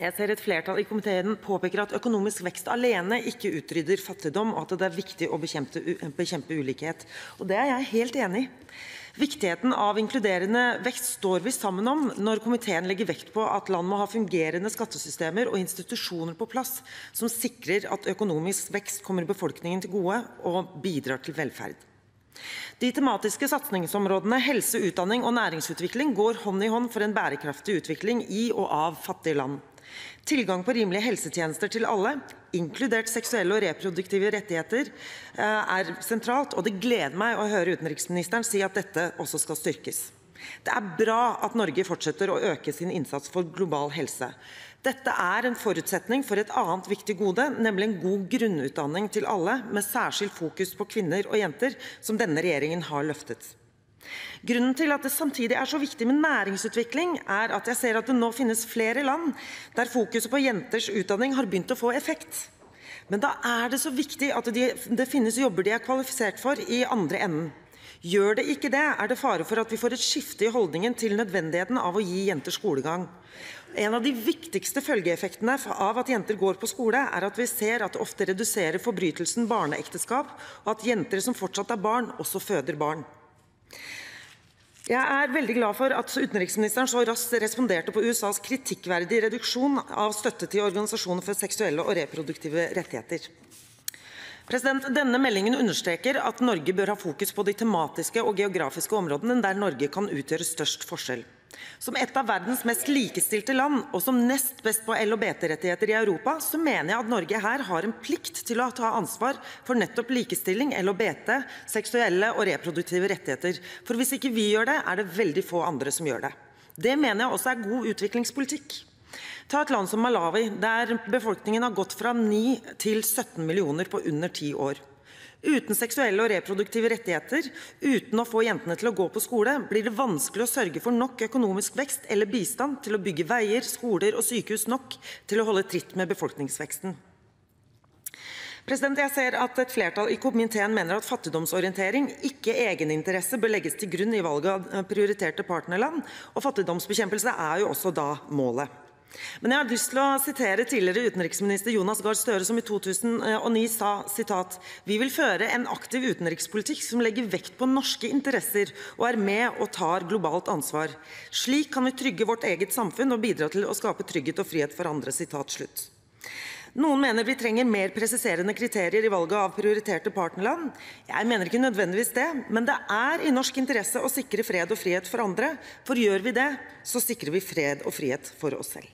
Jeg ser et flertall i komiteen påpeker at økonomisk vekst alene ikke utrydder fattigdom, og at det er viktig å bekjempe, bekjempe ulikhet. Og Det er jeg helt enig i. Viktigheten av inkluderende vekst står vi sammen om når komiteen legger vekt på at land må ha fungerende skattesystemer og institusjoner på plass som sikrer at økonomisk vekst kommer befolkningen til gode og bidrar til velferd. De tematiske satsingsområdene helse, utdanning og næringsutvikling går hånd i hånd for en bærekraftig utvikling i og av fattige land. Tilgang på rimelige helsetjenester til alle, inkludert seksuelle og reproduktive rettigheter, eh, er sentralt, og det gleder meg å høre utenriksministeren si at dette også skal styrkes. Det er bra at Norge fortsetter å øke sin innsats for global helse. Dette er en forutsetning for et annet viktig gode, nemlig en god grunnutdanning til alle, med særskilt fokus på kvinner og jenter, som denne regjeringen har løftet. Grunnen til at det samtidig er så viktig med næringsutvikling, er at jeg ser at det nå finnes flere land der fokuset på jenters utdanning har begynt å få effekt. Men da er det så viktig at de, det finnes jobber de er kvalifisert for i andre enden. Gjør det ikke det, er det fare for at vi får et skifte i holdningen til nødvendigheten av å gi jenter skolegang. En av de viktigste følgeeffektene av at jenter går på skole, er at vi ser at det ofte reduserer forbrytelsen barneekteskap, og at jenter som fortsatt er barn, også føder barn. Jeg er veldig glad for at utenriksministeren så raskt responderte på USAs kritikkverdige reduksjon av støtte til organisasjoner for seksuelle og reproduktive rettigheter. President, Denne meldingen understreker at Norge bør ha fokus på de tematiske og geografiske områdene der Norge kan utgjøre størst forskjell. Som et av verdens mest likestilte land, og som nest best på LHBT-rettigheter i Europa, så mener jeg at Norge her har en plikt til å ta ansvar for nettopp likestilling, LHBT, seksuelle og reproduktive rettigheter. For hvis ikke vi gjør det, er det veldig få andre som gjør det. Det mener jeg også er god utviklingspolitikk. Ta et land som Malawi, der befolkningen har gått fra 9 til 17 millioner på under ti år. Uten seksuelle og reproduktive rettigheter, uten å få jentene til å gå på skole, blir det vanskelig å sørge for nok økonomisk vekst eller bistand til å bygge veier, skoler og sykehus nok til å holde tritt med befolkningsveksten. Jeg ser at et flertall i komiteen mener at fattigdomsorientering, ikke egeninteresse, bør legges til grunn i valget av prioriterte partnerland, og fattigdomsbekjempelse er jo også da målet. Men jeg har lyst til å sitere tidligere utenriksminister Jonas Gahr Støre, som i 2009 sa sitat, «Vi vil føre en aktiv utenrikspolitikk som legger vekt på norske interesser og er med og tar globalt ansvar. Slik kan vi trygge vårt eget samfunn og bidra til å skape trygghet og frihet for andre.» Sitat slutt. Noen mener vi trenger mer presiserende kriterier i valget av prioriterte partnerland. Jeg mener ikke nødvendigvis det, men det er i norsk interesse å sikre fred og frihet for andre, for gjør vi det, så sikrer vi fred og frihet for oss selv.